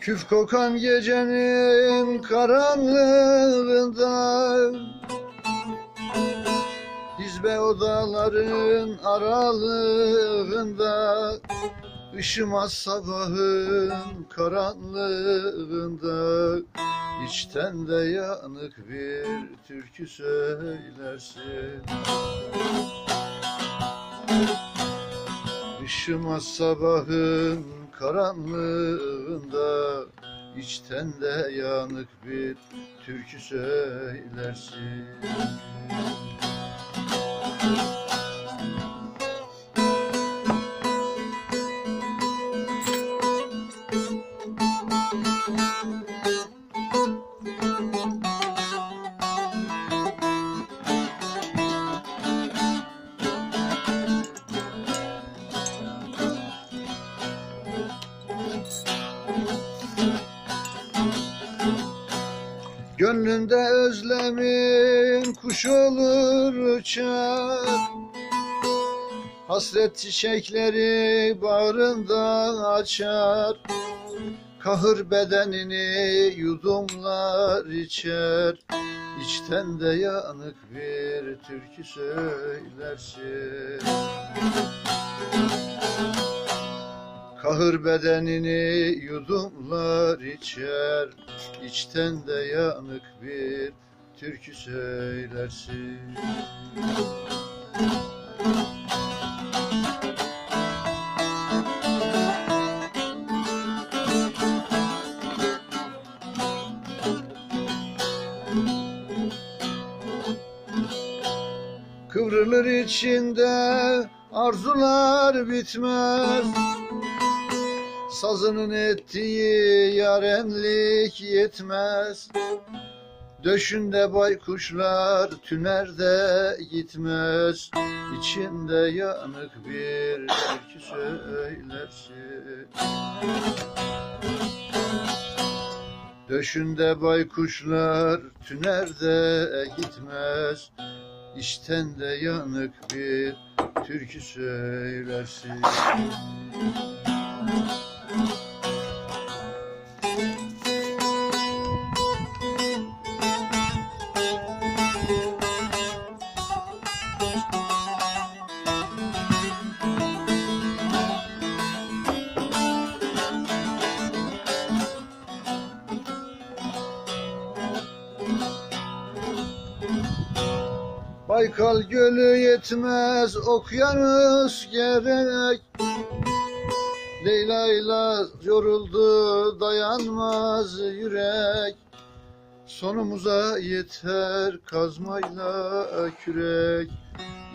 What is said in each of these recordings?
Küf kokan gecenin karanlığında Hizbe odaların aralığında Işımaz sabahın karanlığında İçten de yanık bir türkü söylersin Işımaz sabahın karanlığında içten de yanık bir türkü söylersin Gönlünde özlemin kuş olur uçar. Hasret çiçekleri bağrında açar. Kahır bedenini yudumlar içer. İçten de yanık bir türkü söylersin Kahır bedenini yudumlar içer. İçten de yanık bir türkü söylersin. Kıvrılır içinde arzular bitmez Sazının ettiği yarenlik yetmez. Döşünde baykuşlar tünerde gitmez. İçinde yanık bir türkü söylersin. Döşünde baykuşlar tünerde gitmez. İçten de yanık bir türkü söylersin Baykal gölü yetmez okyanus gerek Leyla'yla yoruldu dayanmaz yürek. Sonumuza yeter kazmayla kürek.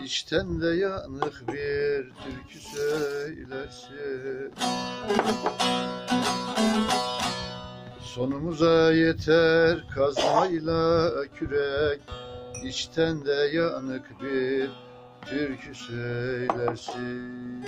İçten de yanık bir türkü söylersin Sonumuza yeter kazmayla kürek. İçten de yanık bir türkü söylersin